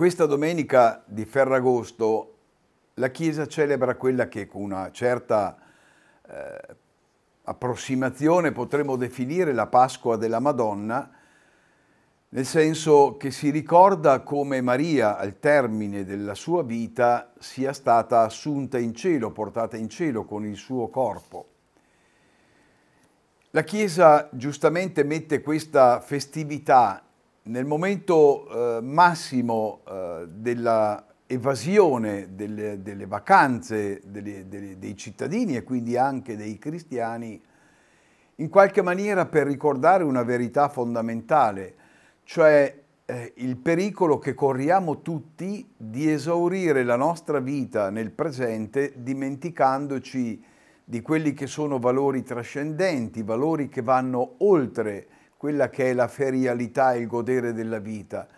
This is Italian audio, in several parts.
Questa domenica di Ferragosto la Chiesa celebra quella che con una certa eh, approssimazione potremmo definire la Pasqua della Madonna, nel senso che si ricorda come Maria al termine della sua vita sia stata assunta in cielo, portata in cielo con il suo corpo. La Chiesa giustamente mette questa festività nel momento eh, massimo eh, della delle, delle vacanze delle, delle, dei cittadini e quindi anche dei cristiani, in qualche maniera per ricordare una verità fondamentale, cioè eh, il pericolo che corriamo tutti di esaurire la nostra vita nel presente dimenticandoci di quelli che sono valori trascendenti, valori che vanno oltre quella che è la ferialità e il godere della vita.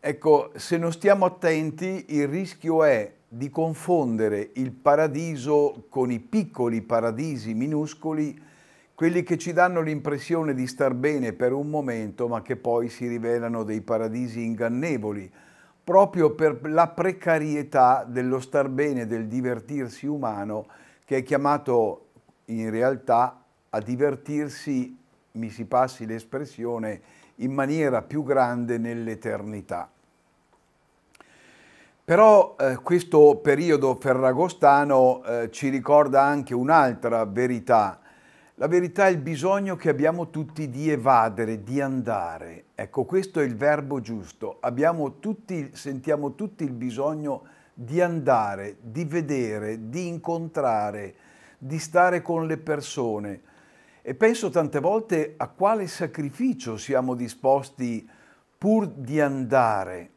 Ecco, se non stiamo attenti, il rischio è di confondere il paradiso con i piccoli paradisi minuscoli, quelli che ci danno l'impressione di star bene per un momento, ma che poi si rivelano dei paradisi ingannevoli, proprio per la precarietà dello star bene, del divertirsi umano, che è chiamato in realtà a divertirsi, mi si passi l'espressione, in maniera più grande nell'eternità. Però eh, questo periodo ferragostano eh, ci ricorda anche un'altra verità. La verità è il bisogno che abbiamo tutti di evadere, di andare. Ecco, questo è il verbo giusto. Abbiamo tutti, sentiamo tutti il bisogno di andare, di vedere, di incontrare, di stare con le persone. E penso tante volte a quale sacrificio siamo disposti pur di andare.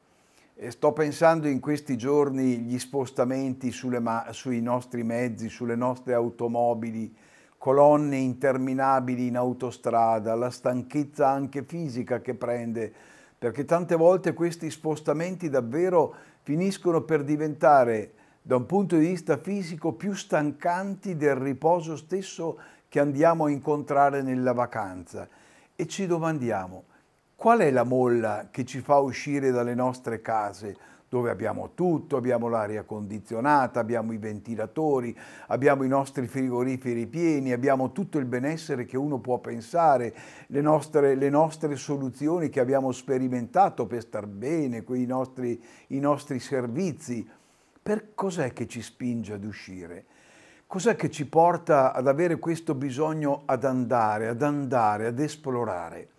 E sto pensando in questi giorni gli spostamenti sui nostri mezzi, sulle nostre automobili, colonne interminabili in autostrada, la stanchezza anche fisica che prende, perché tante volte questi spostamenti davvero finiscono per diventare da un punto di vista fisico più stancanti del riposo stesso che andiamo a incontrare nella vacanza. E ci domandiamo, Qual è la molla che ci fa uscire dalle nostre case dove abbiamo tutto, abbiamo l'aria condizionata, abbiamo i ventilatori, abbiamo i nostri frigoriferi pieni, abbiamo tutto il benessere che uno può pensare, le nostre, le nostre soluzioni che abbiamo sperimentato per star bene, quei nostri, i nostri servizi. Per cos'è che ci spinge ad uscire? Cos'è che ci porta ad avere questo bisogno ad andare, ad andare, ad esplorare?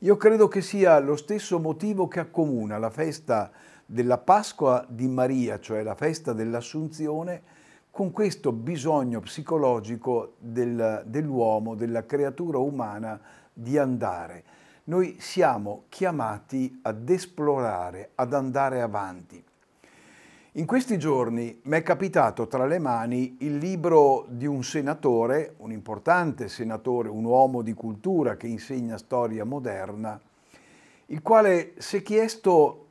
Io credo che sia lo stesso motivo che accomuna la festa della Pasqua di Maria, cioè la festa dell'Assunzione, con questo bisogno psicologico del, dell'uomo, della creatura umana, di andare. Noi siamo chiamati ad esplorare, ad andare avanti. In questi giorni mi è capitato tra le mani il libro di un senatore, un importante senatore, un uomo di cultura che insegna storia moderna, il quale si è chiesto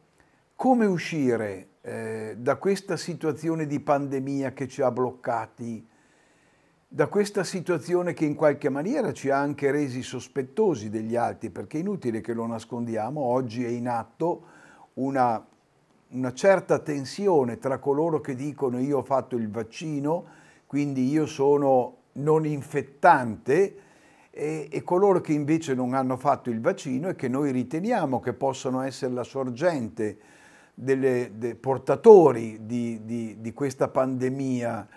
come uscire eh, da questa situazione di pandemia che ci ha bloccati, da questa situazione che in qualche maniera ci ha anche resi sospettosi degli altri, perché è inutile che lo nascondiamo, oggi è in atto una una certa tensione tra coloro che dicono io ho fatto il vaccino, quindi io sono non infettante, e, e, coloro che invece non hanno fatto il vaccino e che noi riteniamo che possano essere la sorgente dei de portatori di, di, di, questa pandemia.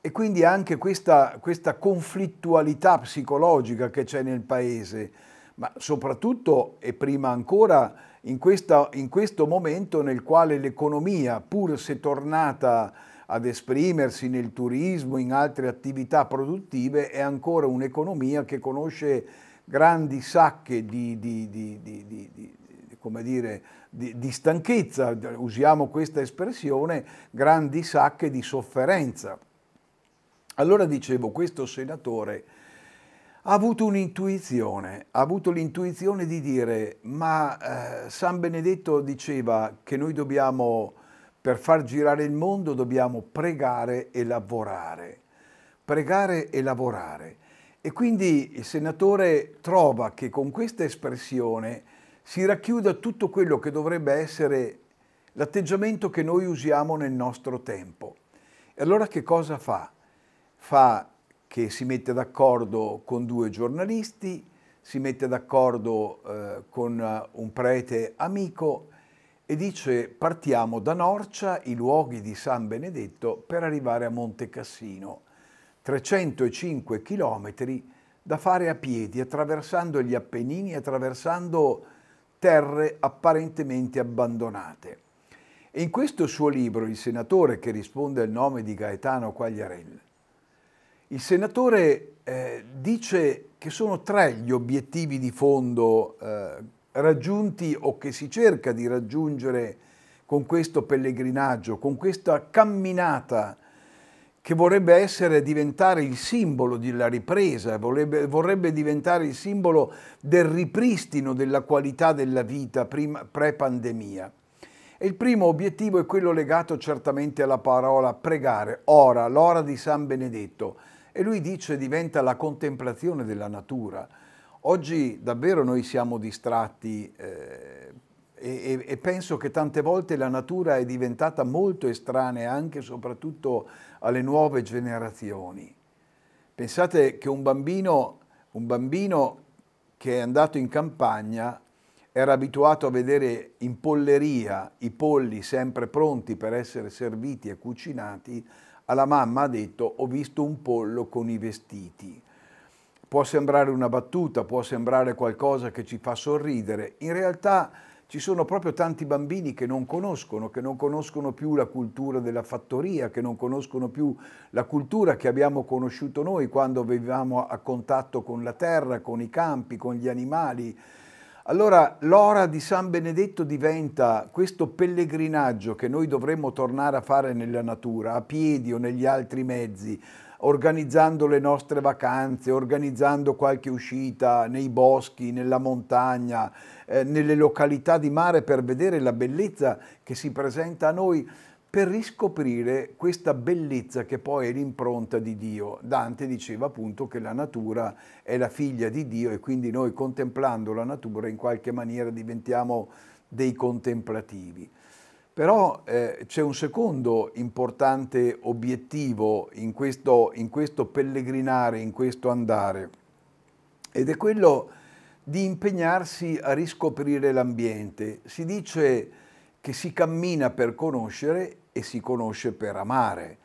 E quindi anche questa, questa conflittualità psicologica che c'è nel paese, ma soprattutto e prima ancora in, questa, in questo momento nel quale l'economia, pur se tornata ad esprimersi nel turismo, in altre attività produttive, è ancora un'economia che conosce grandi sacche di, di, di, come dire, di, stanchezza, usiamo questa espressione, grandi sacche di sofferenza. Allora dicevo, questo senatore ha avuto un'intuizione, ha avuto l'intuizione di dire, ma eh, San Benedetto diceva che noi dobbiamo, per far girare il mondo, dobbiamo pregare e lavorare. Pregare e lavorare. E quindi il senatore trova che con questa espressione si racchiuda tutto quello che dovrebbe essere l'atteggiamento che noi usiamo nel nostro tempo. E allora che cosa fa? Fa che si mette d'accordo con due giornalisti, si mette d'accordo eh, con eh, un prete amico e dice partiamo da Norcia, i luoghi di San Benedetto, per arrivare a Monte Cassino. 305 chilometri da fare a piedi, attraversando gli Appennini, attraversando terre apparentemente abbandonate. E in questo suo libro, il senatore che risponde al nome di Gaetano Quagliarella, il senatore eh, dice che sono tre gli obiettivi di fondo eh, raggiunti o che si cerca di raggiungere con questo pellegrinaggio, con questa camminata che vorrebbe essere diventare il simbolo della ripresa, vorrebbe, vorrebbe diventare il simbolo del ripristino della qualità della vita pre-pandemia. E il primo obiettivo è quello legato certamente alla parola pregare, ora, l'ora di San Benedetto e lui dice diventa la contemplazione della natura. Oggi davvero noi siamo distratti eh, e, e, penso che tante volte la natura è diventata molto estranea anche e soprattutto alle nuove generazioni. Pensate che un bambino, un bambino che è andato in campagna era abituato a vedere in polleria i polli sempre pronti per essere serviti e cucinati, alla mamma ha detto ho visto un pollo con i vestiti. Può sembrare una battuta, può sembrare qualcosa che ci fa sorridere, in realtà ci sono proprio tanti bambini che non conoscono, che non conoscono più la cultura della fattoria, che non conoscono più la cultura che abbiamo conosciuto noi quando vivevamo a contatto con la terra, con i campi, con gli animali, allora l'ora di San Benedetto diventa questo pellegrinaggio che noi dovremmo tornare a fare nella natura, a piedi o negli altri mezzi, organizzando le nostre vacanze, organizzando qualche uscita nei boschi, nella montagna, eh, nelle località di mare per vedere la bellezza che si presenta a noi per riscoprire questa bellezza che poi è l'impronta di Dio. Dante diceva appunto che la natura è la figlia di Dio e quindi noi contemplando la natura in qualche maniera diventiamo dei contemplativi. Però eh, c'è un secondo importante obiettivo in questo, in questo pellegrinare, in questo andare, ed è quello di impegnarsi a riscoprire l'ambiente. Si dice che si cammina per conoscere e si conosce per amare.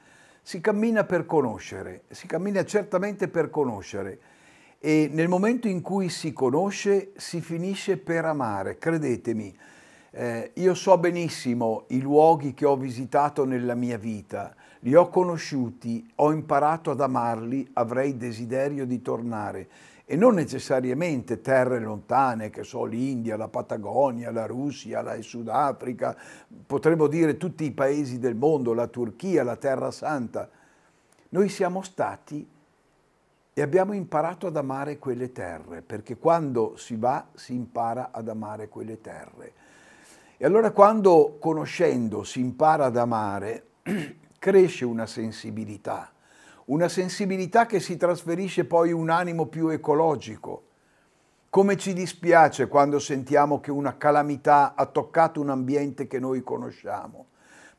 Si cammina per conoscere, si cammina certamente per conoscere e nel momento in cui si conosce si finisce per amare, credetemi. Eh, io so benissimo i luoghi che ho visitato nella mia vita, li ho conosciuti, ho imparato ad amarli, avrei desiderio di tornare e non necessariamente terre lontane, che so l'India, la Patagonia, la Russia, la Sudafrica, potremmo dire tutti i paesi del mondo, la Turchia, la Terra Santa. Noi siamo stati e abbiamo imparato ad amare quelle terre, perché quando si va si impara ad amare quelle terre. E allora quando conoscendo si impara ad amare, cresce una sensibilità una sensibilità che si trasferisce poi un animo più ecologico. Come ci dispiace quando sentiamo che una calamità ha toccato un ambiente che noi conosciamo,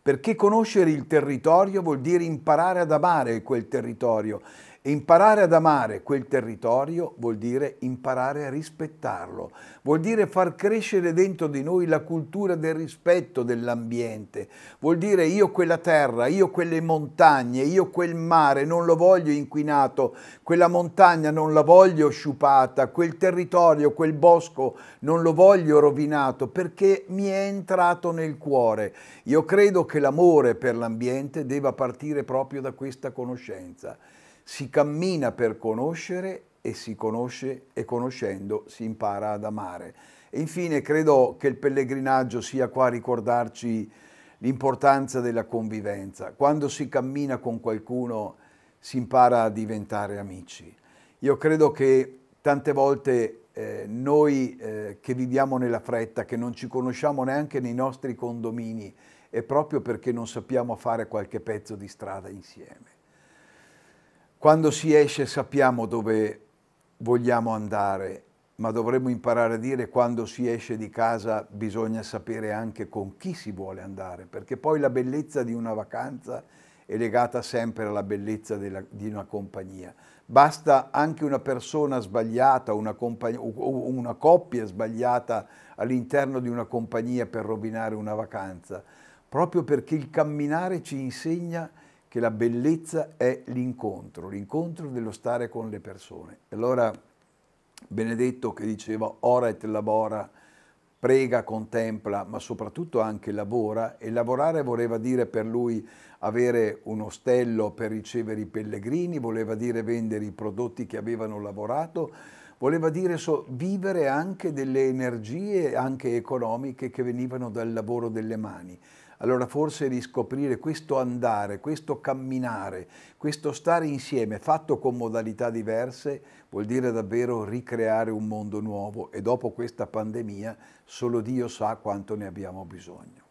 perché conoscere il territorio vuol dire imparare ad amare quel territorio e imparare ad amare quel territorio vuol dire imparare a rispettarlo, vuol dire far crescere dentro di noi la cultura del rispetto dell'ambiente, vuol dire io quella terra, io quelle montagne, io quel mare non lo voglio inquinato, quella montagna non la voglio sciupata, quel territorio, quel bosco non lo voglio rovinato perché mi è entrato nel cuore. Io credo che l'amore per l'ambiente debba partire proprio da questa conoscenza. Si cammina per conoscere e si conosce e conoscendo si impara ad amare. E infine credo che il pellegrinaggio sia qua a ricordarci l'importanza della convivenza. Quando si cammina con qualcuno si impara a diventare amici. Io credo che tante volte eh, noi eh, che viviamo nella fretta, che non ci conosciamo neanche nei nostri condomini, è proprio perché non sappiamo fare qualche pezzo di strada insieme. Quando si esce sappiamo dove vogliamo andare ma dovremmo imparare a dire quando si esce di casa bisogna sapere anche con chi si vuole andare, perché poi la bellezza di una vacanza è legata sempre alla bellezza della, di una compagnia. Basta anche una persona sbagliata, una, una coppia sbagliata all'interno di una compagnia per rovinare una vacanza, proprio perché il camminare ci insegna che la bellezza è l'incontro, l'incontro dello stare con le persone. Allora Benedetto che diceva ora et labora, prega, contempla, ma soprattutto anche lavora e lavorare voleva dire per lui avere un ostello per ricevere i pellegrini, voleva dire vendere i prodotti che avevano lavorato, voleva dire so, vivere anche delle energie anche economiche che venivano dal lavoro delle mani. Allora forse riscoprire questo andare, questo camminare, questo stare insieme fatto con modalità diverse vuol dire davvero ricreare un mondo nuovo e dopo questa pandemia solo Dio sa quanto ne abbiamo bisogno.